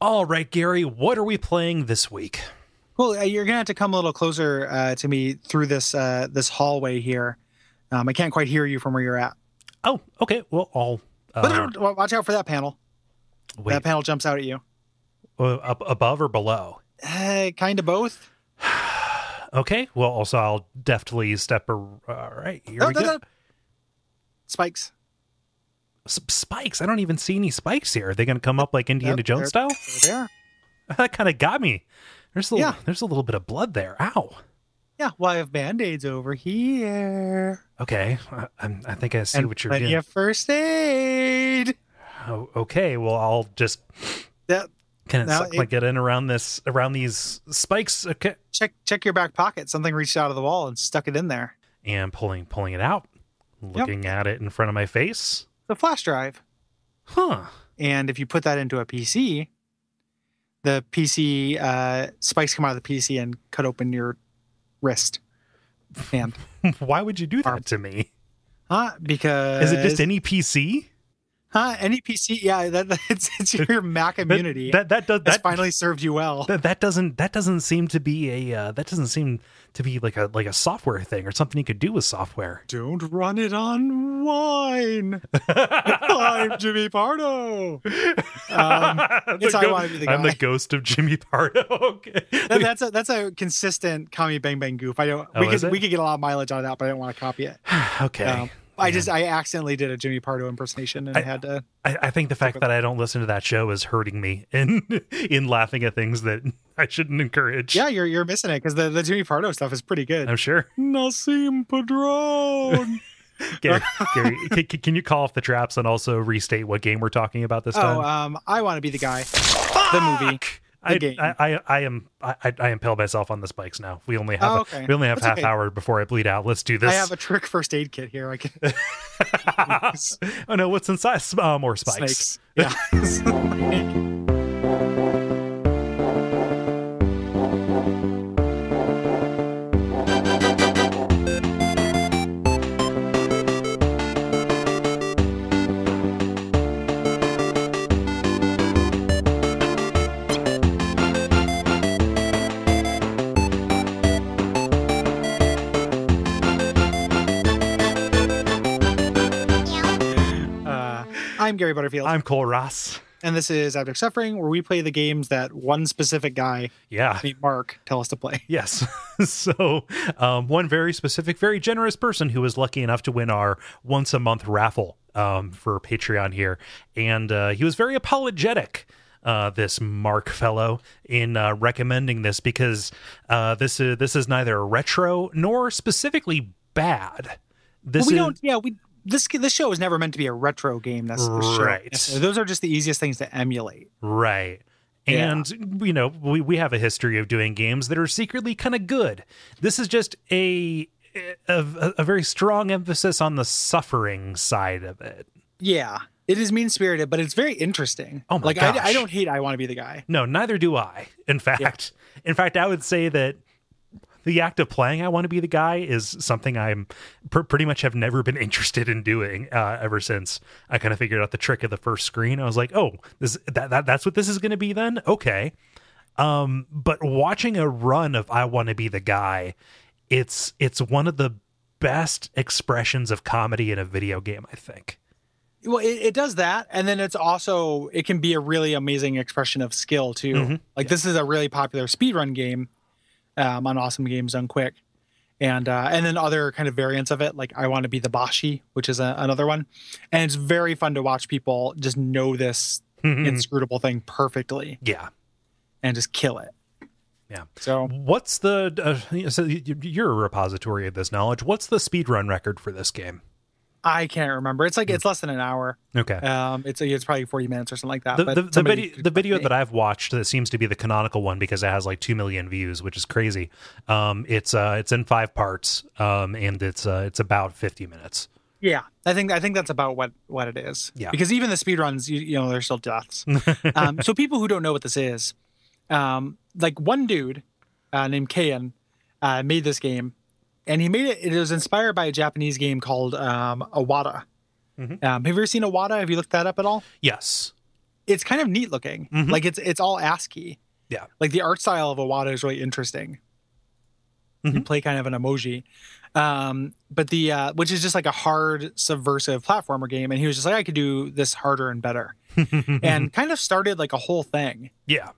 All right, Gary, what are we playing this week? Well, uh, you're gonna have to come a little closer uh, to me through this uh, this hallway here. Um, I can't quite hear you from where you're at. Oh, okay. Well, I'll uh, watch out for that panel. wait That panel jumps out at you. uh, up above or below. Uh, kind of both. Okay. Well, also I'll deftly step. A, all right, here Oh, we no, go. no. Spikes. S- spikes. I don't even see any spikes here. Are they going to come up like Indiana Yep, Jones there- style? There they are. That kind of got me. There's a little, Yeah. there's a little bit of blood there. Ow. Yeah. Well, I have band aids over here. Okay, I, I'm- think I see and what you're plenty doing. of first aid. Oh, okay, well I'll just That kind of Now, suck my it- get in around this around these spikes. Okay, check check your back pocket. Something reached out of the wall and stuck it in there. and pulling pulling it out, looking at it in front of my face. The flash drive. Huh. And if you put that into a PC, the PC uh, spikes come out of the PC and cut open your wrist. And Why would you do that Arm. to me? Huh? Because Is it just any PC? Huh? Any PC? Yeah, that, it's, it's your Mac immunity. That that does that finally served you well. that, that doesn't that doesn't seem to be a uh, that doesn't seem to be like a like a software thing or something you could do with software. Don't run it on wine. I'm Jimmy Pardo. Um, it's The I want to be the guy. I'm the ghost of Jimmy Pardo. okay. That- that's a that's a consistent Comedy Bang Bang goof. I don't. Oh, we could it? we could get a lot of mileage out of that, but I don't want to copy it. okay. Um, I just I accidentally did a Jimmy Pardo impersonation and I, had to. I, I think the fact that I don't listen to that show is hurting me in in laughing at things that I shouldn't encourage. Yeah, you're you're missing it because the, the Jimmy Pardo stuff is pretty good. I'm sure. Nassim Padron. Gary, Gary can, can- can you call off the traps and also restate what game we're talking about this time? oh, um, I want to be the guy. The movie. I, game. I, I, I am I, I- impale myself on the spikes now. We only have Oh, a- we only have That's half okay. hour before I bleed out. Let's do this. I have a trick first aid kit here. I can oh no, what's inside? Uh, more spikes. snakes. Yeah. Gary Butterfield, I'm Cole Ross. and this is Abject Suffering, where we play the games that one specific guy, Yeah. Mark, tell us to play. Yes. so, um, one very specific, very generous person who was lucky enough to win our once a month raffle um, for Patreon here. And uh, he was very apologetic, uh, this Mark fellow, in uh, recommending this because uh, this, is, this is neither retro nor specifically bad. This Well, we is. don't. Yeah, we this this show is never meant to be a retro game. That's Right. Those are just the easiest things to emulate. Right. Yeah. And you know, we, we have a history of doing games that are secretly kind of good. This is just a, a a very strong emphasis on the suffering side of it. Yeah, it is mean spirited, but it's very interesting. Oh my like I, gosh. I don't hate. I want to be the guy. No, neither do I. In fact, in fact, I would say that the act of playing "I Want to Be the Guy" is something I'm pr- pretty much have never been interested in doing uh, ever since I kind of figured out the trick of the first screen. I was like, oh, this that, that that's what this is going to be then. Okay, um, but watching a run of "I Want to Be the Guy," it's it's one of the best expressions of comedy in a video game. I think. Well, it, it does that, and then it's also it can be a really amazing expression of skill too. Mhm. Like this is a really popular speedrun game um, on Awesome Games Done Quick, and uh, and then other kind of variants of it. Like I want to be the Boshy, which is a, another one, and it's very fun to watch people just know this inscrutable thing perfectly yeah. and just kill it. Yeah. So What's the uh, so you're a repository of this knowledge? What's the speed run record for this game? I can't remember. It's like it's less than an hour. Okay. Um, it's it's probably forty minutes or something like that. the, but the, the, video, the video that I've watched that seems to be the canonical one because it has like two million views, which is crazy. Um, it's uh, it's in five parts, um, and it's uh, it's about fifty minutes. Yeah, I think I think that's about what what it is. Yeah. because even the speedruns, you, you know, they're still deaths. um, so people who don't know what this is, um, like one dude uh, named Kayin uh, made this game, and he made it. It was inspired by a Japanese game called um, Awada. Mhm. Um, have you ever seen Awada? Have you looked that up at all? Yes. it's kind of neat looking. Mhm. Like it's it's all ASCII. Yeah. Like the art style of Awada is really interesting. You Mhm. play kind of an emoji. Um, but the uh, which is just like a hard subversive platformer game, and he was just like, I could do this harder and better, and kind of started like a whole thing. yeah,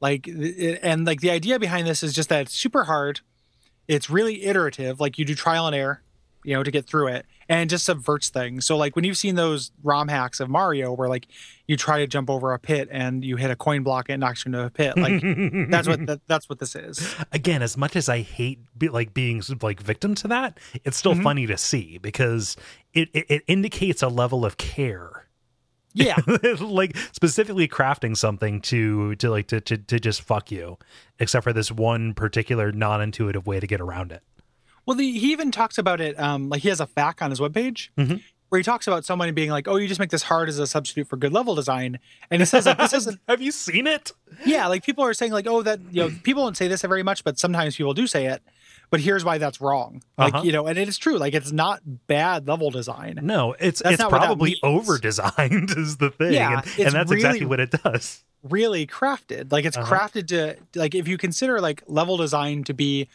Like, and like the idea behind this is just that it's super hard. It's really iterative. Like you do trial and error, you know, to get through it, and it just subverts things. So like when you've seen those ROM hacks of Mario, where like you try to jump over a pit and you hit a coin block and it knocks you into a pit, like that's what that, that's what this is. again, as much as I hate be, like being like victim to that, it's still Mhm. funny to see because it, it it indicates a level of care. Yeah, like specifically crafting something to to like to, to to just fuck you, except for this one particular non-intuitive way to get around it. Well, the, he even talks about it. Um, like he has a FAQ on his webpage Mhm. Where he talks about someone being like, "Oh, you just make this hard as a substitute for good level design," and he says like, "This isn't." Have you seen it? Yeah, like people are saying like, "Oh, that you know, people don't say this very much, but sometimes people do say it." But here's why that's wrong. Like Uh-huh. you know, and it is true. Like it's not bad level design. No, it's That's it's not what that probably over designed is the thing, Yeah, and, and that's exactly what it does. really crafted. Like it's Uh-huh. crafted to like if you consider like level design to be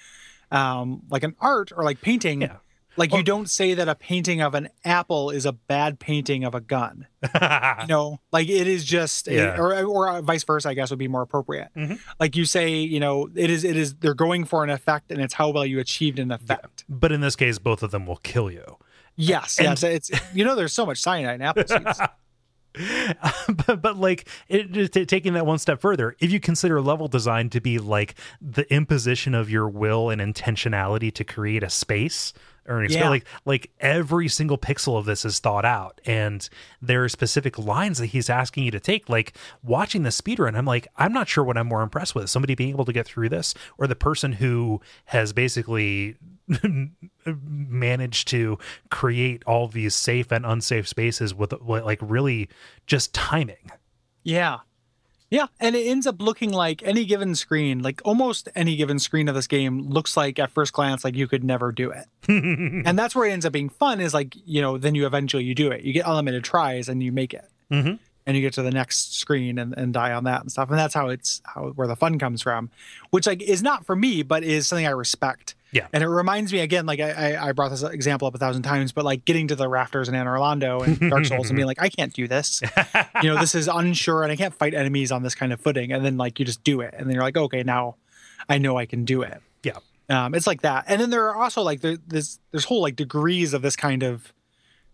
um like an art or like painting, Yeah. Like you don't say that a painting of an apple is a bad painting of a gun. You know, like it is just a- or or vice versa, I guess would be more appropriate. Mhm. Like you say, you know, it is it is they're going for an effect and it's how well you achieved an effect. but in this case, both of them will kill you. Yes, And- yes, it's you know there's so much cyanide in apple seeds. but, but like it, t- taking that one step further if you consider level design to be like the imposition of your will and intentionality to create a space or an exp- Yeah. like like every single pixel of this is thought out and there are specific lines that he's asking you to take like watching the speedrun i'm like i'm not sure what i'm more impressed with somebody being able to get through this or the person who has basically managed to create all these safe and unsafe spaces with, like really just timing. Yeah. Yeah. And it ends up looking like any given screen, like almost any given screen of this game looks like at first glance like you could never do it. and that's where it ends up being fun is like, you know, then you eventually you do it. You get unlimited tries and you make it. Mhm. And you get to the next screen and, and die on that and stuff. And that's how it's how where the fun comes from. Which like is not for me, but is something I respect. Yeah. And it reminds me again, like I, I I brought this example up a thousand times, but like getting to the rafters in Anor Londo and Dark Souls and being like, I can't do this you know, this is unsure and I can't fight enemies on this kind of footing. And then like you just do it. And then you're like, okay, now I know I can do it. Yeah. Um, it's like that. And then there are also like there, there's there's whole like degrees of this kind of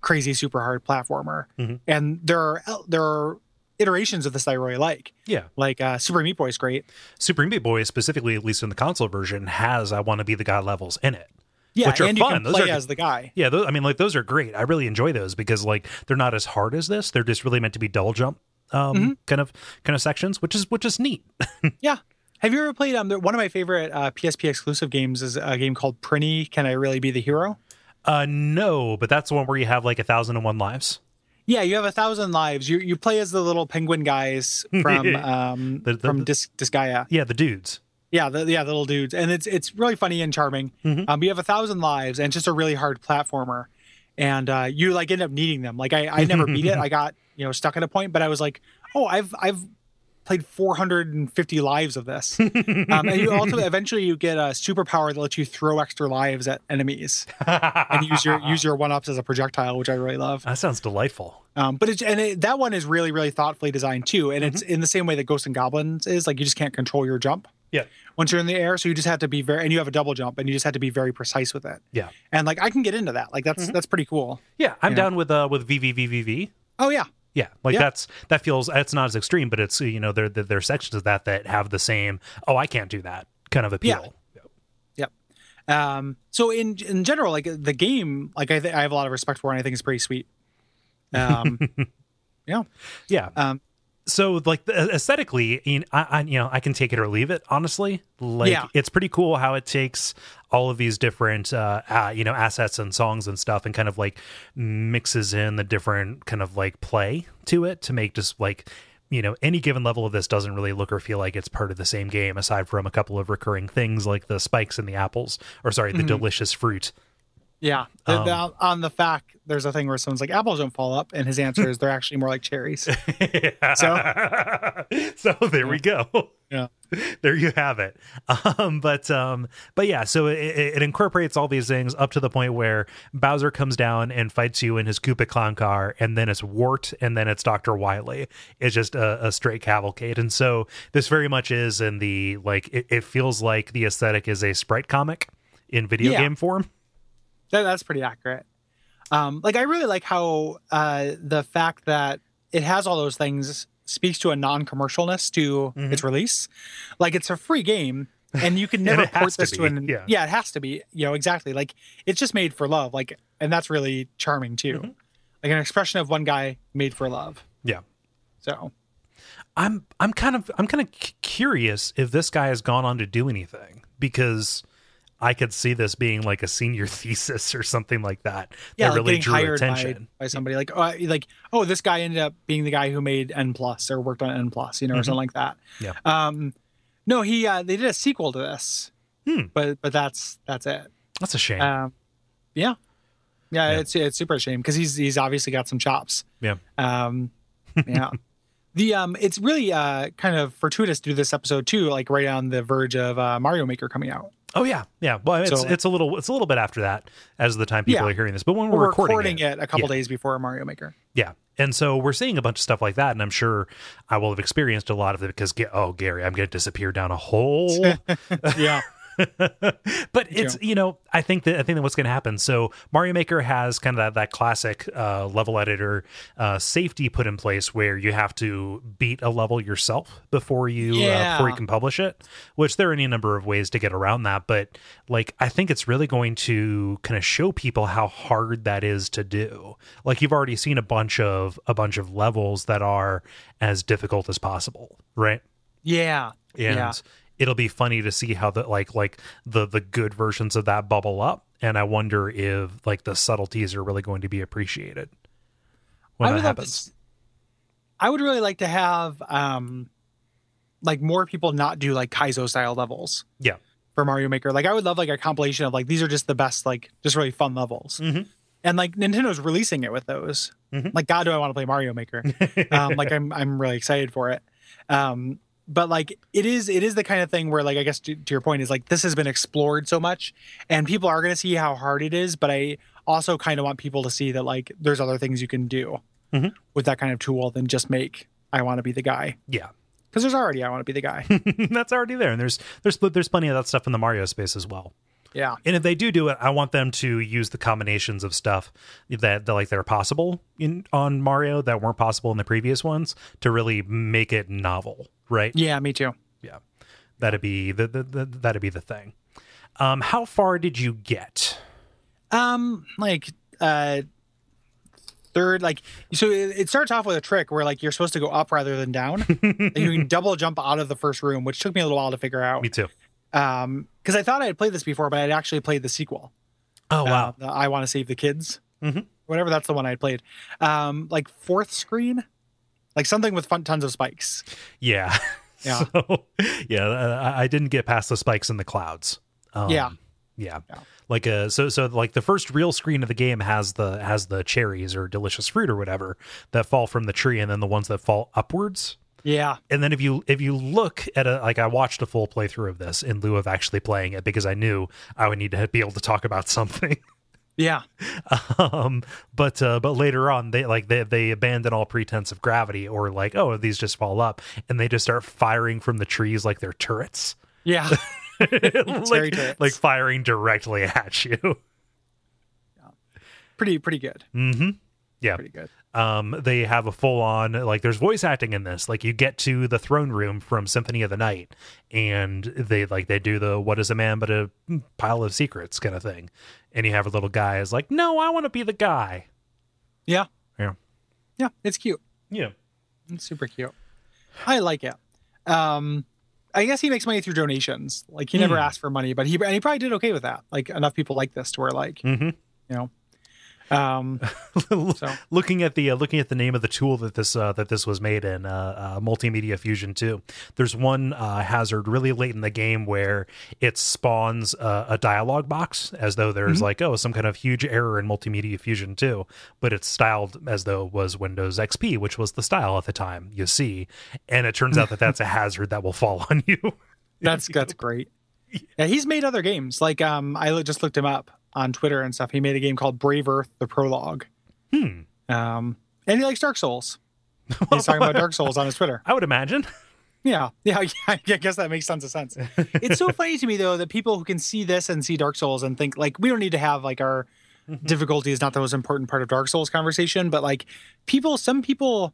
crazy super hard platformer. Mhm. And there are there are iterations of this I really like. Yeah. Like uh Super Meat Boy is great. Super Meat Boy, specifically, at least in the console version, has I want to be the god levels in it. Yeah, Which are and you fun. can Those play are- as the guy. Yeah, those, I mean, like those are great. I really enjoy those because like they're not as hard as this. They're just really meant to be double jump um Mm-hmm. kind of kind of sections, which is which is neat. Yeah. Have you ever played um one of my favorite uh, PSP exclusive games is a game called Prinny Can I Really Be the Hero? uh no, but that's the one where you have like a thousand and one lives. Yeah, you have a thousand lives. You you play as the little penguin guys from um The- the- from Dis Disgaea. Yeah, the dudes. Yeah, the yeah the little dudes, and it's it's really funny and charming. Mhm. Um, you have a thousand lives, and it's just a really hard platformer, and uh, you like end up needing them. Like I I never beat it. I got you know stuck at a point, but I was like, oh, I've I've played 450 lives of this. um, and you also eventually you get a superpower that lets you throw extra lives at enemies and use your use your one ups as a projectile, which I really love. That sounds delightful. Um, but it's and it, that one is really really thoughtfully designed too, and it's Mm-hmm. in the same way that Ghosts and Goblins is. Like you just can't control your jump Yeah. once you're in the air, so you just have to be very and you have a double jump, and you just have to be very precise with it. Yeah. And like I can get into that. Like Mm-hmm. that's that's pretty cool. Yeah, I'm down with uh with VVVVV. Oh yeah, Yeah, like Yeah. that's that feels it's not as extreme, but it's you know there there there are sections of that that have the same oh I can't do that kind of appeal. Um, so in in general, like the game, like I, th- I have a lot of respect for, and I think it's pretty sweet. Um, yeah. Yeah. Um, so like the- aesthetically, you know, I, I you know I can take it or leave it. Honestly, like Yeah. it's pretty cool how it takes all of these different uh, uh you know assets and songs and stuff and kind of like mixes in the different kind of like play to it to make just like you know any given level of this doesn't really look or feel like it's part of the same game aside from a couple of recurring things like the spikes and the apples or sorry the delicious fruit Yeah. The- Um, the- on the fact, there's a thing where someone's like, apples don't fall up. And his answer is they're actually more like cherries. so so there we go Yeah. there you have it um but um but yeah so it, it incorporates all these things up to the point where bowser comes down and fights you in his koopa clown car and then it's wart and then it's dr wily it's just a, a straight cavalcade and so this very much is in the like it, it feels like the aesthetic is a sprite comic in video Yeah. game form That, that's pretty accurate. Um, like I really like how uh, the fact that it has all those things speaks to a non-commercialness to Mhm. its release. Like it's a free game, and you can never port this to, be, an yeah. it has to be. You know exactly. Like it's just made for love. Like, and that's really charming too. Mhm. Like an expression of one guy made for love. yeah So I'm I'm kind of I'm kind of c- curious if this guy has gone on to do anything because I could see this being like a senior thesis or something like that. yeah, that like really drew hired by, attention. by somebody. Like, oh, like oh, this guy ended up being the guy who made N plus or worked on N plus, you know, or Mhm. something like that. Yeah. Um, no, he uh, they did a sequel to this, Hmm. but but that's that's it. That's a shame. Um, yeah. yeah, Yeah. it's it's super a shame because he's he's obviously got some chops. Yeah. Um, yeah. The um, it's really uh kind of fortuitous to do this episode too, like right on the verge of uh, Mario Maker coming out. Oh yeah, yeah. Well, it's So- it's a little it's a little bit after that as the time people Yeah. are hearing this. But when we're, We're recording, recording, it, it, a couple Yeah. days before Mario Maker. yeah. And so we're seeing a bunch of stuff like that, and I'm sure I will have experienced a lot of it because oh Gary, I'm going to disappear down a hole. yeah. But it's you know I think that I think that what's going to happen. So Mario Maker has kind of that that classic uh, level editor uh, safety put in place where you have to beat a level yourself before you uh, before you can publish it. Which there are any number of ways to get around that, but like I think it's really going to kind of show people how hard that is to do. Like you've already seen a bunch of a bunch of levels that are as difficult as possible, right? Yeah. and Yeah. It'll be funny to see how the like like the the good versions of that bubble up and i wonder if like the subtleties are really going to be appreciated when I that would to happens s- I would really like to have um like more people not do like Kaizo style levels. Yeah. For Mario Maker. Like I would love like a compilation of like these are just the best like just really fun levels. Mhm. And like Nintendo's releasing it with those. Mhm. Like God do I want to play Mario Maker. um like I'm I'm really excited for it. Um but like it is it is the kind of thing where like I guess to, to your point is like this has been explored so much and people are going to see how hard it is but I also kind of want people to see that like there's other things you can do Mhm. with that kind of tool than just make I want to be the guy yeah because there's already I want to be the guy. that's already there and there's there's there's plenty of that stuff in the mario space as well yeah. and if they do do it i want them to use the combinations of stuff that, that like that are possible in on mario that weren't possible in the previous ones to really make it novel right Yeah, me too. yeah that'd be the, the, the that'd be the thing um how far did you get Um like uh third like so it, it starts off with a trick where like you're supposed to go up rather than down. and you can double jump out of the first room, which took me a little while to figure out. me too Um because I thought I had played this before, but I'd actually played the sequel. oh wow Uh, the I want to save the kids. Mhm. Whatever that's the one I had played. Um like fourth screen like something with fun tons of spikes. Yeah. Yeah. So, yeah, uh, I I didn't get past the spikes in the clouds. Um, Yeah. yeah. Yeah. Like uh so so like the first real screen of the game has the has the cherries or delicious fruit or whatever that fall from the tree and then the ones that fall upwards. Yeah. And then if you if you look at a like I watched a full playthrough of this in lieu of actually playing it because I knew I would need to be able to talk about something. Yeah. um but uh but later on they like they they abandon all pretense of gravity or like oh these just fall up and they just start firing from the trees like they're turrets Yeah. like, turrets. like firing directly at you pretty pretty good. mm-hmm yeah Pretty good. Um they have a full on like there's voice acting in this like you get to the throne room from symphony of the night and they like they do the what is a man but a pile of secrets kind of thing and you have a little guy is like no i want to be the guy Yeah. Yeah. Yeah, it's cute. yeah It's super cute. I like it. Um, I guess he makes money through donations. Like he never Hmm. asked for money, but he and he probably did okay with that. Like enough people like this to where like mm-hmm you know. Um, so. looking at the uh, looking at the name of the tool that this uh, that this was made in, uh, uh multimedia fusion Two. There's one uh, hazard really late in the game where it spawns a, a dialogue box as though there's mm-hmm. like oh some kind of huge error in multimedia fusion Two, but it's styled as though it was Windows XP, which was the style at the time. You see, and it turns out that that's a hazard that will fall on you. that's that's great. Yeah, he's made other games. Like um, I just looked him up on Twitter and stuff. He made a game called Brave Earth: The Prologue. Hmm. Um, and he likes Dark Souls. He's talking about Dark Souls on his Twitter. I would imagine. Yeah, yeah, yeah. I guess that makes tons of sense. it's so funny to me though that people who can see this and see Dark Souls and think like we don't need to have like our mm-hmm. difficulty is not the most important part of Dark Souls conversation, but like people, some people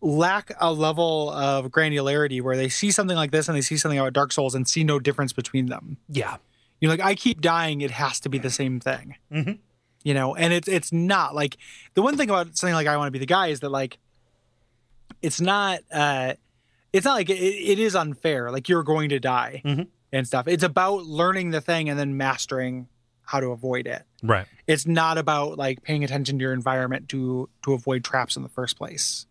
lack a level of granularity where they see something like this and they see something about Dark Souls and see no difference between them. Yeah. You're like, I keep dying, it has to be the same thing. Mm-hmm. You know, and it's it's not like the one thing about something like I want to be the guy is that like it's not uh it's not like it, it is unfair. Like you're going to die mm-hmm. and stuff. It's about learning the thing and then mastering how to avoid it. Right. It's not about like paying attention to your environment to to avoid traps in the first place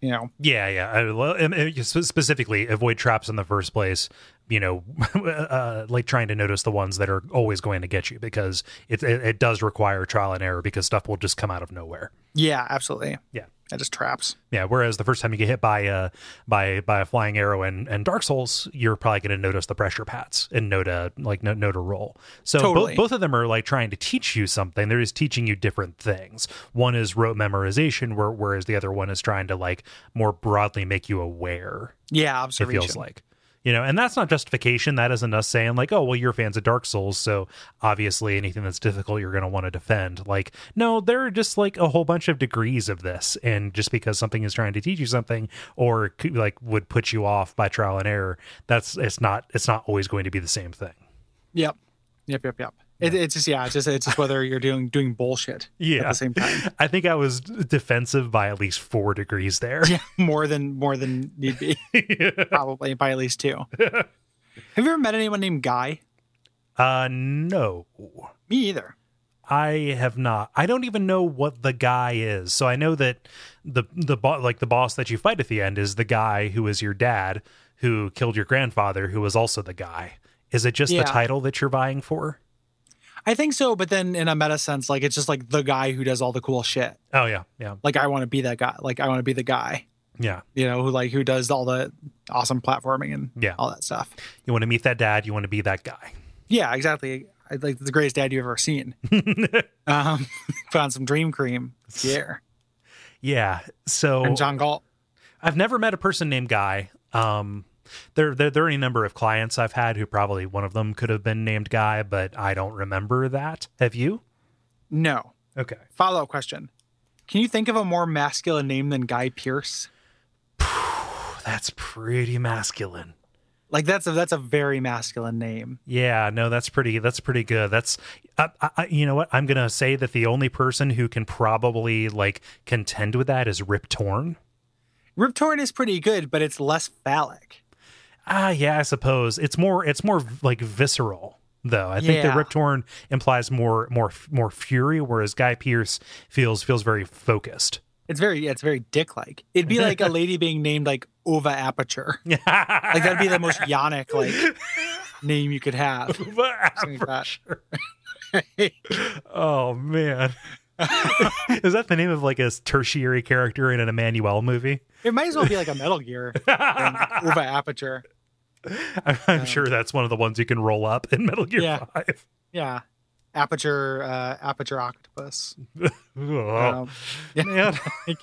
you know yeah yeah specifically avoid traps in the first place you know uh, like trying to notice the ones that are always going to get you because it, it, it does require trial and error because stuff will just come out of nowhere yeah absolutely yeah it just traps. Yeah. Whereas the first time you get hit by a by by a flying arrow and, and Dark Souls, you're probably going to notice the pressure pats and know to like know, know to roll. So totally. both both of them are like trying to teach you something. They're just teaching you different things. One is rote memorization, where, whereas the other one is trying to like more broadly make you aware. Yeah, observation. It feels like you know and that's not justification. That isn't us saying like oh well you're fans of dark souls so obviously anything that's difficult you're going to want to defend. Like no there are just like a whole bunch of degrees of this and just because something is trying to teach you something or like would put you off by trial and error that's it's not it's not always going to be the same thing. Yep. Yep yep yep it, it's just yeah, it's just it's just whether you're doing doing bullshit. Yeah. At the same time, I think I was defensive by at least four degrees there. Yeah, more than more than need be. yeah. Probably by at least two. Have you ever met anyone named Guy? Uh, no. Me either. I have not. I don't even know what the guy is. So I know that the the bo- like the boss that you fight at the end is the guy who is your dad who killed your grandfather who was also the guy. Is it just yeah. the title that you're vying for? I think so, but then in a meta sense, like it's just like the guy who does all the cool shit. Oh yeah, yeah. Like I want to be that guy. Like I want to be the guy. Yeah. You know, who like who does all the awesome platforming and yeah. all that stuff. You want to meet that dad, you want to be that guy. Yeah, exactly. I like the greatest dad you've ever seen. um on some dream cream. Yeah. Yeah. So and John Galt. I've never met a person named Guy. Um there, there, there are any number of clients I've had who probably one of them could have been named Guy, but I don't remember that. Have you? No. Okay. Follow up question. Can you think of a more masculine name than Guy Pearce? that's pretty masculine. Like that's a that's a very masculine name. Yeah, no, that's pretty that's pretty good. That's I, I, you know what? I'm gonna say that the only person who can probably like contend with that is Rip Torn. Rip Torn is pretty good, but it's less phallic. Ah, yeah, I suppose it's more it's more like visceral though. I think yeah. that Rip Torn implies more more more fury, whereas Guy Pearce feels feels very focused. It's very yeah, it's very dick like. It'd be like a lady being named like Ova Aperture. like that'd be the most yonic like name you could have. Ova Aperture. oh man. Is that the name of like a tertiary character in an Emmanuel movie? It might as well be like a Metal Gear Ova Aperture. I'm, um, sure that's one of the ones you can roll up in Metal Gear yeah, 5. Yeah. Aperture uh, Aperture Octopus. oh, um, yeah. Man.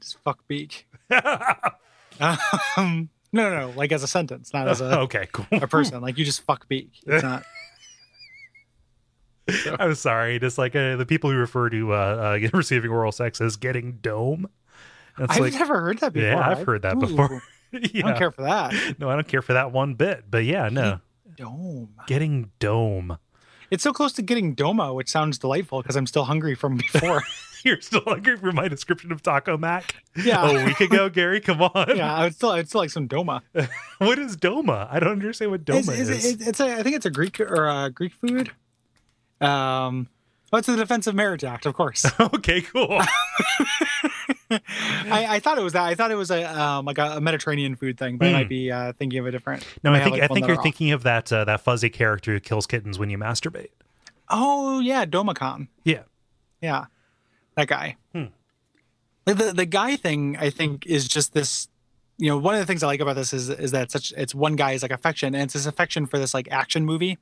Just fuck beak. um, no, no, no, like as a sentence, not as a okay, cool. a person. Like you just fuck beak. It's not. So. I'm sorry, just like uh, the people who refer to uh, uh, receiving oral sex as getting dome. I've like, never heard that before. Yeah, I've heard that Ooh. before. yeah. I don't care for that. No, I don't care for that one bit. But yeah, no. Dome. Getting dome. It's so close to getting Doma, which sounds delightful because I'm still hungry from before. You're still hungry for my description of Taco Mac? Yeah. A week ago, Gary, come on. Yeah, I would still, I would still like some Doma. what is Doma? I don't understand what Doma is. is. It's, it's a, I think it's a Greek or a Greek food. Um, Oh, it's the Defensive Marriage Act, of course. okay, cool. I, I thought it was that. I thought it was a um, like a, a Mediterranean food thing, but I Hmm. might be uh, thinking of a different. No, I have, think like, I think you're off. thinking of that uh, that fuzzy character who kills kittens when you masturbate. Oh yeah, Domo-kun. Yeah. Yeah, that guy. Hmm. Like the the guy thing, I think, is just this. You know, one of the things I like about this is is that it's such it's one guy's like affection, and it's this affection for this like action movie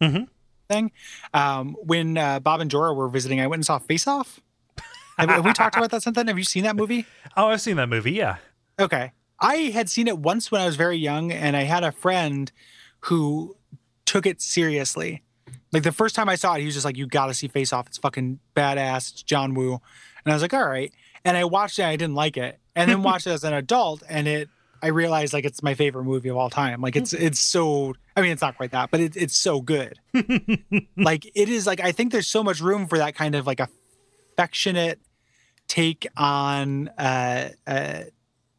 Mhm. thing. Um, when uh, Bob and Jorah were visiting, I went and saw Face Off. Have, have we talked about that something? Have you seen that movie? Oh, I've seen that movie. Yeah. Okay. I had seen it once when I was very young, and I had a friend who took it seriously. Like the first time I saw it, he was just like, "You got to see Face Off. It's fucking badass. It's John Woo." And I was like, "All right." And I watched it. and I didn't like it, and then watched it as an adult, and it. I realized like it's my favorite movie of all time. Like it's it's so. I mean, it's not quite that, but it, it's so good. like it is. Like I think there's so much room for that kind of like affectionate take on uh, uh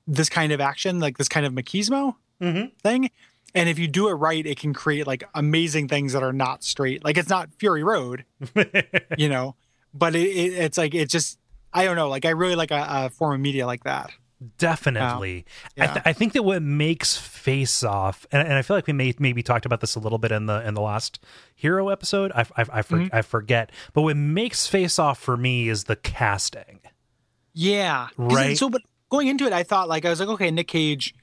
this kind of action, like this kind of machismo Mhm. thing. And if you do it right, it can create like amazing things that are not straight. Like it's not Fury Road, you know, but it, it, it's like it just I don't know. Like I really like a, a form of media like that. Definitely. I, Yeah. th- I think that what makes Face Off, and, and I feel like we may maybe talked about this a little bit in the in the last Hero episode. I I, I, for, Mm-hmm. I forget, but what makes Face Off for me is the casting. Yeah, Right. So, but going into it, I thought like I was like, okay, Nick Cage,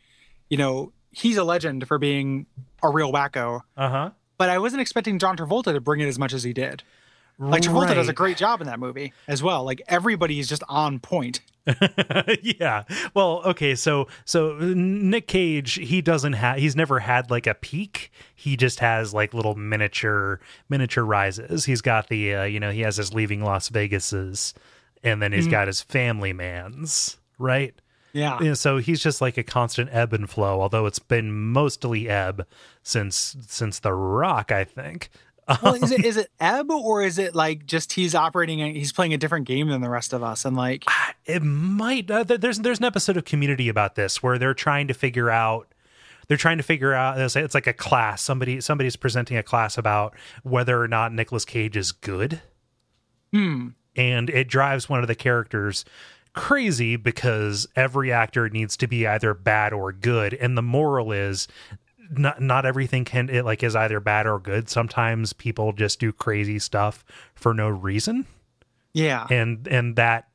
you know, he's a legend for being a real wacko. Uh huh. But I wasn't expecting John Travolta to bring it as much as he did. Like Travolta does a great job in that movie as well. Like everybody is just on point. yeah. Well, okay, so so Nick Cage, he doesn't have he's never had like a peak. He just has like little miniature miniature rises. He's got the uh, you know, he has his leaving Las Vegas's and then he's got his family man's, right? Yeah. So he's just like a constant ebb and flow, although it's been mostly ebb since since The Rock, I think. well, is it is it Ebb or is it like just he's operating? A, he's playing a different game than the rest of us, and like it might uh, there's there's an episode of community about this where they're trying to figure out they're trying to figure out it's it's like a class somebody somebody's presenting a class about whether or not Nicolas Cage is good hmm, and it drives one of the characters crazy because every actor needs to be either bad or good. And the moral is not not everything can it like is either bad or good. Sometimes people just do crazy stuff for no reason. Yeah, and and that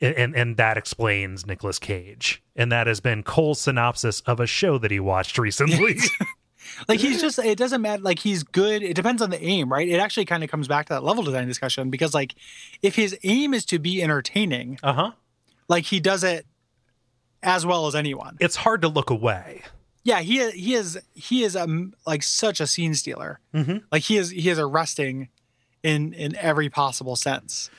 and and that explains Nicolas Cage. And that has been Cole's synopsis of a show that he watched recently like he's just it doesn't matter. Like he's good. It depends on the aim, right? It actually kind of comes back to that level design discussion because like if his aim is to be entertaining, uh-huh like he does it as well as anyone. it's hard to look away Yeah, he he is he is um like such a scene stealer. Mhm. Like he is he is arresting in in every possible sense.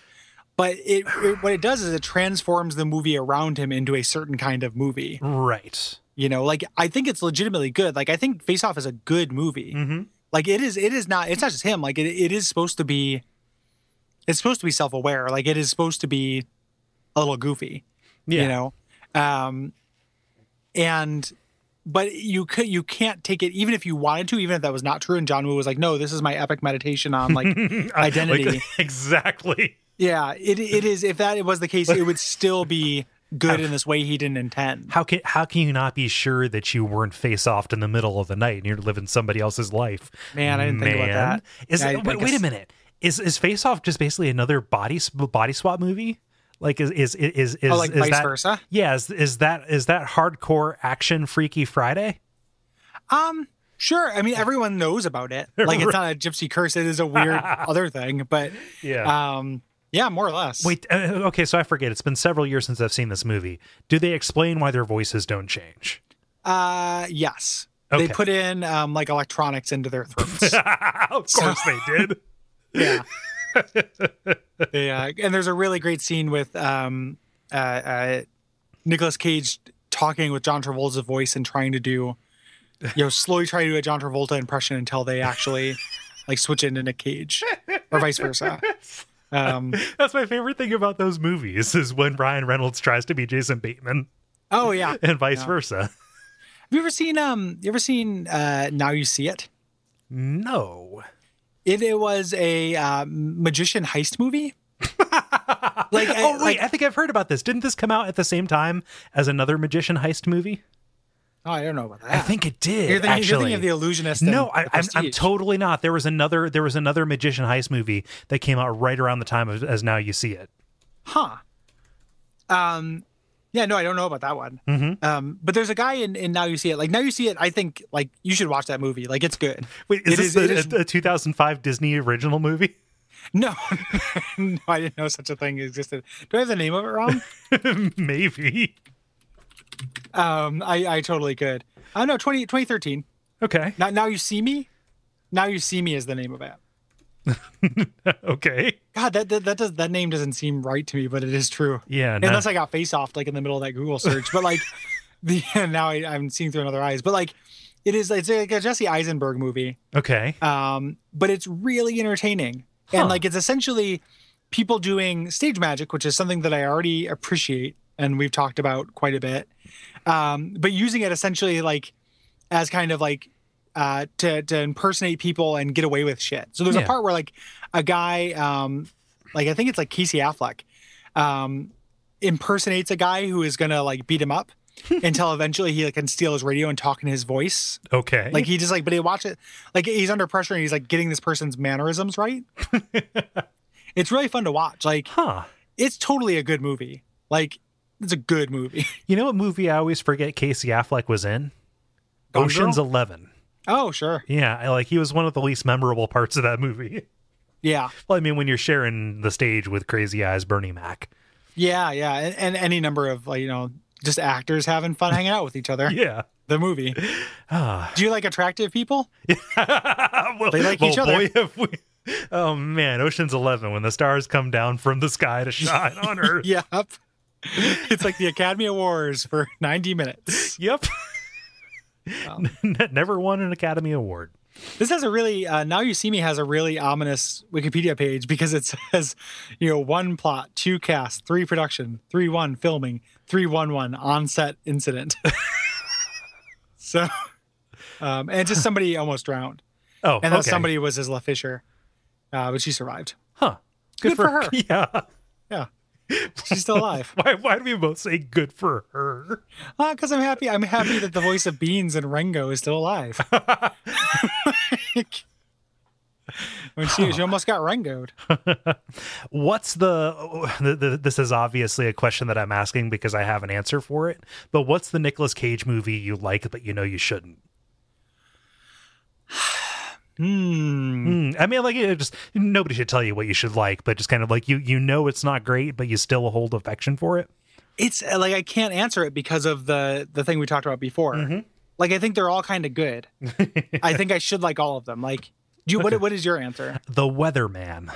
But it, it what it does is it transforms the movie around him into a certain kind of movie. right You know, like I think it's legitimately good. Like I think Face Off is a good movie. mm-hmm. Like it is it is not it's not just him. Like it, it is supposed to be it's supposed to be self-aware. Like it is supposed to be a little goofy yeah you know um and but you could you can't take it even if you wanted to even if that was not true and john woo was like no this is my epic meditation on like identity Like, exactly yeah it, it is if that was the case it would still be good in this way he didn't intend. How can how can you not be sure that you weren't face off in the middle of the night and you're living somebody else's life? Man, I didn't think about Man. that. is I- it, wait, wait a minute. Is is face off just basically another body body swap movie? Like is is is is, oh like is vice that, versa? Yeah, is, is that is that hardcore action Freaky Friday? um sure. I mean everyone knows about it. Like it's not a gypsy curse. It is a weird other thing but Yeah. um yeah more or less Wait, uh, okay, so I forget. It's been several years since I've seen this movie. Do they explain why their voices don't change? uh yes Okay. they put in um like electronics into their throats of course they did. Yeah. yeah. And there's a really great scene with um uh, uh Nicolas Cage talking with John Travolta's voice and trying to do you know, slowly trying to do a John Travolta impression until they actually like switch into Nick Cage or vice versa. Um That's my favorite thing about those movies is when Ryan Reynolds tries to be Jason Bateman oh yeah. And vice versa. Have you ever seen um you ever seen uh Now You See It? No. It, it was a uh, magician heist movie. like, I- oh wait, like- I think I've heard about this. Didn't this come out at the same time as another magician heist movie? Oh, I don't know about that. I think it did. you're thinking, actually, you're thinking of the illusionist. no, I, I'm, I'm totally not. There was another. There was another magician heist movie that came out right around the time of as now you see it. huh. Um, yeah, no, I don't know about that one. Mhm. Um, but there's a guy in, in Now You See It. Like Now You See It, I think like you should watch that movie. Like it's good. Wait, is It this is- the, it is- a, a 2005 Disney original movie? No, no, I didn't know such a thing existed. Do I have the name of it wrong? Maybe. Um, I, I totally could. I uh, know 20, 2013. Okay. Now, now you see me. Now you see me is the name of that. okay. God, that that that, does, that name doesn't seem right to me, but it is true. Yeah. Unless I got face off like in the middle of that Google search, but like the now I, I'm seeing through another eyes. But like it is, it's like a Jesse Eisenberg movie. okay. um, but it's really entertaining. Huh. And like it's essentially people doing stage magic, which is something that I already appreciate and we've talked about quite a bit. Um, but using it essentially like as kind of like uh, to to impersonate people and get away with shit. So there's Yeah. a part where like a guy, um, like I think it's like Casey Affleck, um, impersonates a guy who is gonna like beat him up. until eventually he like, can steal his radio and talk in his voice Okay. like he just like, but he watch it like he's under pressure and he's like getting this person's mannerisms right. it's really fun to watch. Like huh. it's totally a good movie. Like it's a good movie. You know what movie I always forget Casey Affleck was in? Gone Ocean's Girl? Eleven. oh sure, Yeah, I, like he was one of the least memorable parts of that movie. yeah, Well, I mean, when you're sharing the stage with Crazy Eyes Bernie Mac. yeah, yeah, and, and any number of like you know just actors having fun hanging out with each other. Yeah. The movie. Ah. Do you like attractive people? well, They like well, each other. boy, we- Oh man, Ocean's Eleven, when the stars come down from the sky to shine on Earth. Yep. It's like the Academy Awards for 90 minutes. Yep. Um, Never won an Academy Award. This has a really uh, now you see me has a really ominous Wikipedia page because it says, you know, one plot, two cast, three production, three one filming, three one one on set incident. so, um, and just somebody almost drowned, Oh, and that okay. somebody was Isla Fisher, uh, but she survived. Huh. Good for her. Yeah. Yeah, she's still alive. Why? Why do we both say good for her? Uh, because I'm happy. I'm happy that the voice of Beans and Rango is still alive. when she, she almost got Rangoed. What's the, the, the? This is obviously a question that I'm asking because I have an answer for it. But what's the Nicolas Cage movie you like but you know you shouldn't? Hmm. Hmm, I mean, like, it just nobody should tell you what you should like, but just kind of like you, you know, it's not great, but you still hold affection for it. it's uh, like I can't answer it because of the the thing we talked about before. Mhm. Like I think they're all kind of good. I think I should like all of them. Like, do you, Okay. what what is your answer? The Weatherman.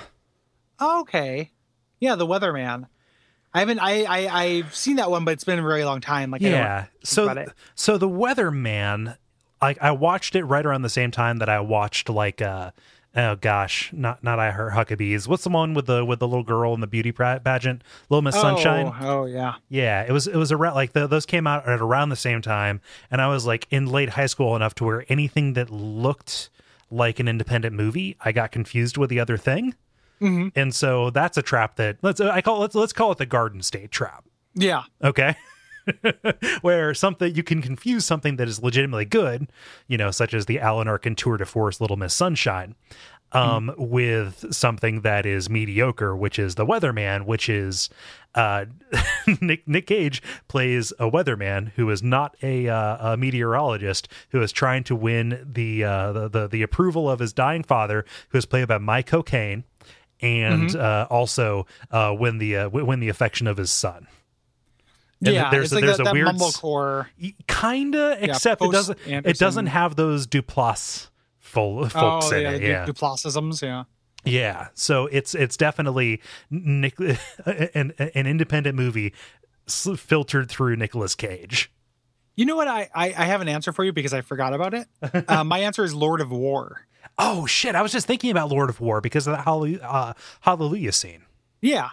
okay, yeah, the Weatherman. I haven't I, I I've seen that one, but it's been a very long time. Like I don't Yeah. So, so the Weatherman, like, I watched it right around the same time that I watched like, uh, oh gosh, not not I Heart Huckabees. What's the one with the with the little girl in the beauty pageant, Little Miss Sunshine? Oh, oh yeah. Yeah, it was it was around like the, those came out at around the same time, and I was like in late high school enough to where anything that looked like an independent movie, I got confused with the other thing, hmm and so that's a trap that let's I call let's let's call it the Garden State trap. Yeah. Okay. Where something you can confuse something that is legitimately good, you know, such as the Alan Arkin tour de force Little Miss Sunshine, um, with something that is mediocre, which is the Weatherman, which is uh, Nick Nick Cage plays a weatherman who is not a, uh, a meteorologist who is trying to win the, uh, the the the approval of his dying father, who is played by Michael Caine, and uh, also uh, win the uh, win the affection of his son. And yeah. there's it's a- like there's that, a that weird mumblecore. Kinda, Yeah, except it doesn't. It doesn't have those Duplass fol- folks oh, in yeah, it. Yeah, Duplassisms. Yeah. yeah. So it's it's definitely Nick, an an independent movie filtered through Nicolas Cage. You know what? I, I I have an answer for you because I forgot about it. uh, my answer is Lord of War. Oh shit! I was just thinking about Lord of War because of that Hallelujah, uh, Hallelujah scene. Yeah.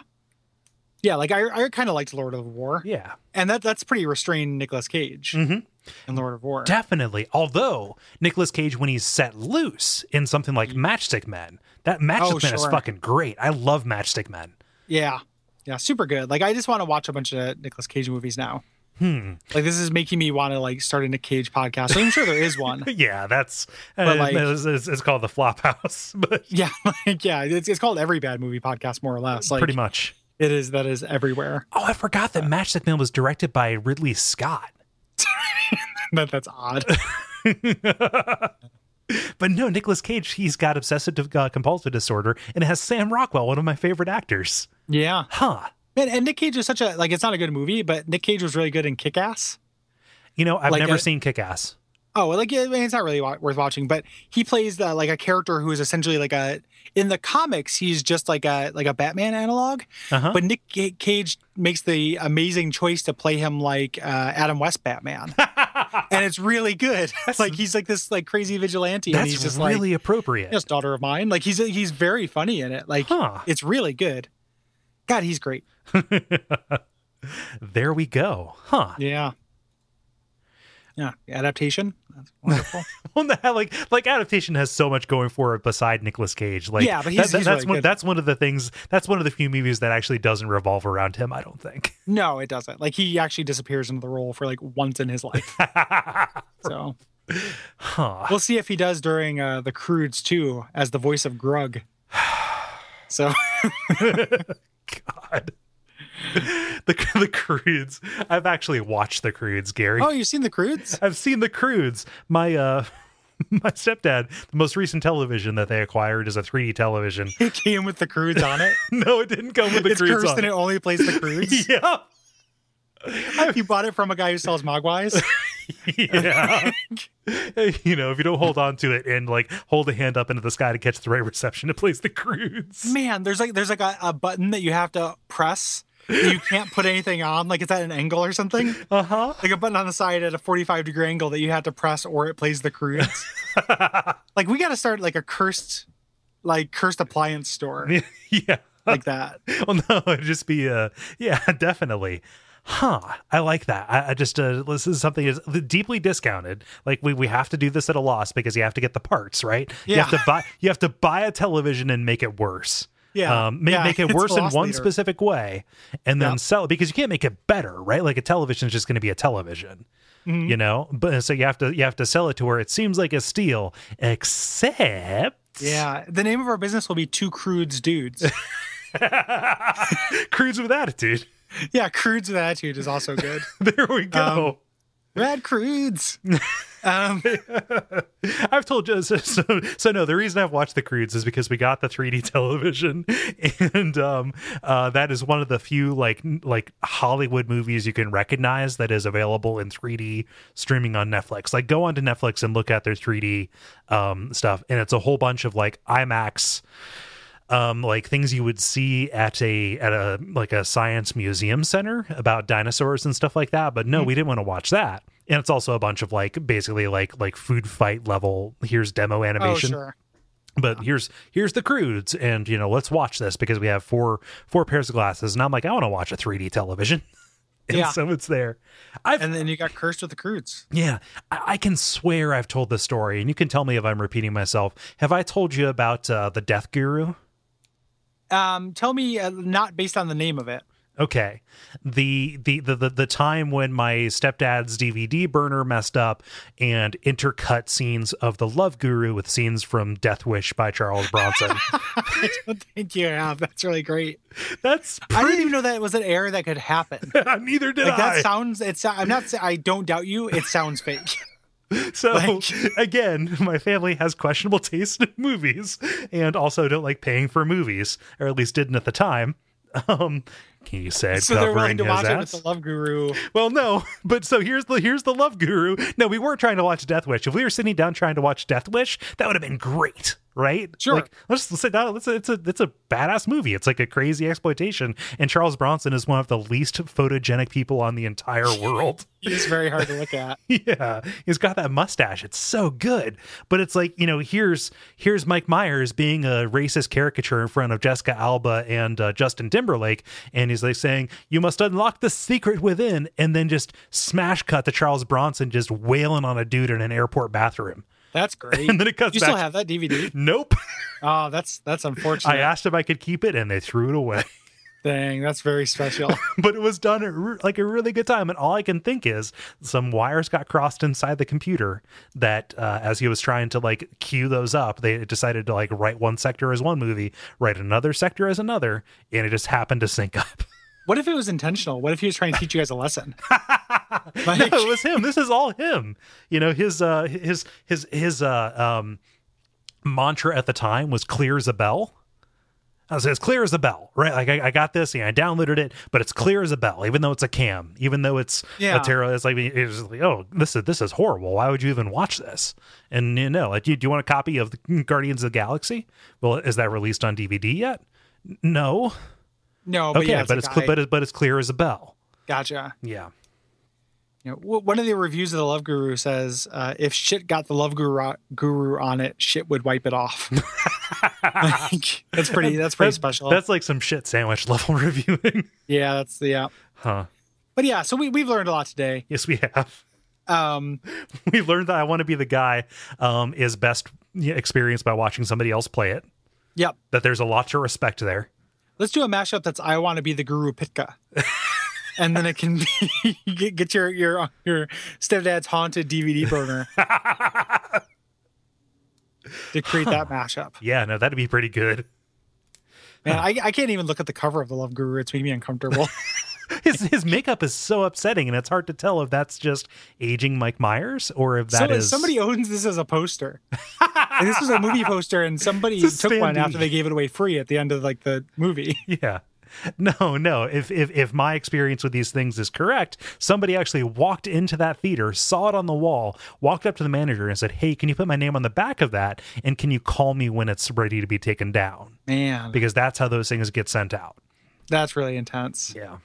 Yeah, like I I kind of liked Lord of War. Yeah. and that that's pretty restrained Nicolas Cage. Mm-hmm. in Lord of War. Definitely. Although Nicolas Cage, when he's set loose in something like Matchstick Men, that Matchstick Oh, Men is fucking great. I love Matchstick Men. Yeah. Yeah, super good. Like I just want to watch a bunch of Nicolas Cage movies now. Hmm. Like this is making me want to like start a Nick Cage podcast. I'm sure there is one. Yeah, that's uh, But, like- it's, it's- it's called the Flophouse, but Yeah, like yeah, it's, it's called every bad movie podcast more or less. Like pretty much. It is that is everywhere. Oh, I forgot that Matchstick Men was directed by Ridley Scott. That that's odd. But no, Nicolas Cage, he's got obsessive uh, compulsive disorder, and it has Sam Rockwell, one of my favorite actors. Yeah. Huh. Man, and Nick Cage is such a like it's not a good movie, but Nick Cage was really good in Kick Ass. You know, I've Like never a- seen Kick Ass. Oh, like I mean, it's not really wa- worth watching, but he plays the, like a character who is essentially like a in the comics he's just like a like a Batman analog, Uh-huh. but Nick Cage makes the amazing choice to play him like uh, Adam West Batman, and it's really good. like he's like this like crazy vigilante, and he's just like really appropriate. yes, daughter of mine. Like he's he's very funny in it. Like Huh. it's really good. God, he's great. There we go. Huh. Yeah. Yeah, adaptation. That's wonderful. Well, like like adaptation has so much going for it beside Nicolas Cage. Like Yeah, but he's- that- he's that's really one good. that's one of the things. That's one of the few movies that actually doesn't revolve around him. I don't think. no, it doesn't. Like he actually disappears into the role for like once in his life. So huh. we'll see if he does during uh, the Croods too, as the voice of Grug. So God. the the Croods. I've actually watched the Croods, Gary. oh, you've seen the Croods? I've seen the Croods. My uh my stepdad, the most recent television that they acquired is a 3D television. It came with the Croods on it. no, it didn't come with the it's Croods cursed on and it. it only plays the Croods. yeah. you bought it from a guy who sells Mogwais. yeah. you know, if you don't hold on to it and like hold a hand up into the sky to catch the right reception, it plays the Croods. Man, there's like there's like a, a button that you have to press. You can't put anything on, like it's at an angle or something. Uh huh. Like a button on the side at a 45 degree angle that you have to press, or it plays the Croods. like we got to start like a cursed, like cursed appliance store yeah. like that. Well, no, it'd just be uh yeah, definitely. Huh. I like that. I, I just uh this is something is deeply discounted. Like we, we have to do this at a loss because you have to get the parts, right? You have Yeah. to buy you have to buy a television and make it worse. Yeah. Um, make, Yeah, make it worse in one leader. specific way and then Yeah. sell it because you can't make it better, right? Like a television is just going to be a television. Mm-hmm. You know? But so you have to you have to sell it to where it seems like a steal, except Yeah. The name of our business will be Two Crudes Dudes. Cruise with attitude. yeah, Crudes with Attitude is also good. There we go. Rad Crudes. Um, I've told you so, so. So no, the reason I've watched the Croods is because we got the 3D television, and um, uh, that is one of the few like like Hollywood movies you can recognize that is available in 3D streaming on Netflix. Like, go onto Netflix and look at their 3D um, stuff, and it's a whole bunch of like IMAX um like things you would see at a at a like a science museum center about dinosaurs and stuff like that but no we didn't want to watch that and it's also a bunch of like basically like like food fight level here's demo oh, animation sure. but here's here's the croods and you know let's watch this because we have four four pairs of glasses and i'm like i want to watch a 3d television and Yeah. so it's there i've And then you got Cursed with the Croods. yeah, I, I can swear I've told this story, and you can tell me if I'm repeating myself. Have I told you about uh, the Death Guru? Um, tell me, uh, not based on the name of it. Okay. The, the the the the time when my stepdad's DVD burner messed up and intercut scenes of the Love Guru with scenes from Death Wish by Charles Bronson. I don't think you have. That's really great. That's I didn't even know that it was an error that could happen. Neither did Like I. that sounds. It's. I'm not. I don't doubt you. It sounds fake. so like- again, my family has questionable taste in movies and also don't like paying for movies, or at least didn't at the time. Um, can you say So they're willing to watch it with the Love Guru. Well, no, but so here's the here's the love guru. No, we weren't trying to watch Death Wish. If we were sitting down trying to watch Death Wish, that would have been great. Right? Sure. Like let's sit down. Let's it's a it's a badass movie. It's like a crazy exploitation, and Charles Bronson is one of the least photogenic people on the entire world. He's very hard to look at. yeah, he's got that mustache. It's so good. But it's like you know, here's here's Mike Myers being a racist caricature in front of Jessica Alba and uh, Justin Timberlake, and he's like saying, "You must unlock the secret within," and then just smash cut to Charles Bronson just wailing on a dude in an airport bathroom. That's great. And then it cuts you back. still have that DVD? Nope. Oh, that's that's unfortunate. I asked if I could keep it, and they threw it away. Dang, that's very special. but it was done at re- like a really good time. And all I can think is some wires got crossed inside the computer that, uh, as he was trying to like cue those up, they decided to like write one sector as one movie, write another sector as another, and it just happened to sync up. What if it was intentional? What if he was trying to teach you guys a lesson? no, it was him. This is all him. You know, his uh his his his uh um mantra at the time was clear as a bell. I was as clear as a bell, right? Like I, I got this, and I downloaded it, but it's clear as a bell, even though it's a cam, even though it's Yeah. a terror. It's like it's like, oh, this is this is horrible. Why would you even watch this? And you know, like, do you, do you want a copy of the Guardians of the Galaxy? Well, is that released on DVD yet? No. No, but okay, yeah, but it's it's cl- but it's but it's clear as a bell. gotcha. Yeah. You know, one of the reviews of the Love Guru says, uh, "If shit got the Love Guru Guru on it, shit would wipe it off." like, that's pretty. That's pretty That's- special. That's like some shit sandwich level reviewing. yeah, that's the yeah. huh. But yeah, so we we've learned a lot today. Yes, we have. Um, We've learned that I want to be the guy um, is best experienced by watching somebody else play it. yep. That there's a lot to respect there. Let's do a mashup that's I want to be the Guru Pitka. and then it can be get, get your your your stepdad's haunted DVD burner to create that mashup. Yeah, no, that'd be pretty good. Man, I, I can't even look at the cover of the Love Guru. It's making me uncomfortable. His his makeup is so upsetting, and it's hard to tell if that's just aging Mike Myers or if that so is somebody owns this as a poster. This was a movie poster, and somebody took one after they gave it away free at the end of like the movie. Yeah. No, no. If, if if my experience with these things is correct, somebody actually walked into that theater, saw it on the wall, walked up to the manager and said, "Hey, can you put my name on the back of that? And can you call me when it's ready to be taken down?" Man, Because that's how those things get sent out. that's really intense. Yeah.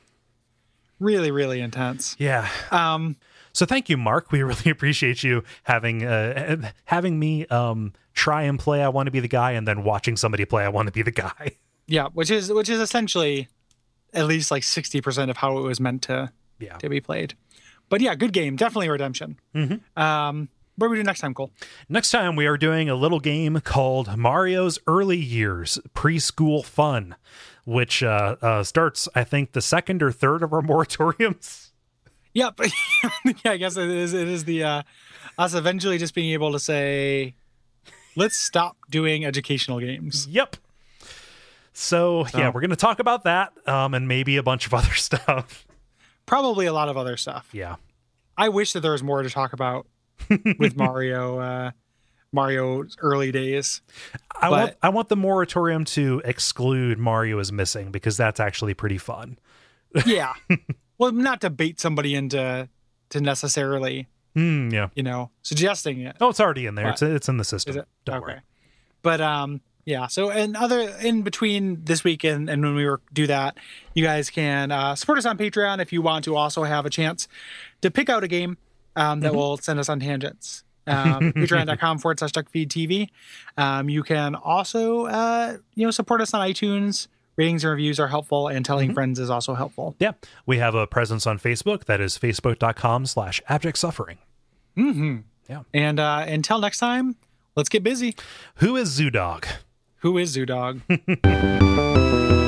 Really, really intense. Yeah. Um, So thank you, Mark. We really appreciate you having uh, having me um, try and play. I want to be the guy, and then watching somebody play. I want to be the guy. yeah, which is which is essentially at least like sixty percent of how it was meant to Yeah. to be played. But yeah, good game. Definitely redemption. Mm-hmm. Um, what do we do next time, Cole? Next time, we are doing a little game called Mario's Early Years Preschool Fun, which uh, uh, starts, I think, the second or third of our moratoriums. Yep. yeah, I guess it is. It is the uh, us eventually just being able to say, let's stop doing educational games. Yep. So, yeah, we're going to talk about that um, and maybe a bunch of other stuff. Probably a lot of other stuff. Yeah. I wish that there was more to talk about with Mario. Uh, Mario's early days. I want I want the moratorium to exclude Mario is missing because that's actually pretty fun. Yeah. well, not to bait somebody into to necessarily, Mm, yeah. you know, suggesting it. Oh, it's already in there. What? It's it's in the system. Don't okay. worry. But um yeah, so and other in between this week and, and when we were do that, you guys can uh, support us on Patreon if you want to also have a chance to pick out a game um, that will send us on tangents. Um, patreon.com forward slash duckfeed TV. Um, you can also uh, you know support us on iTunes. Ratings and reviews are helpful, and telling friends is also helpful. Yeah. We have a presence on Facebook. That is facebook.com slash abject suffering. mm-hmm. Yeah. And uh, until next time, let's get busy. Who is Zoodog? Who is Zoodog?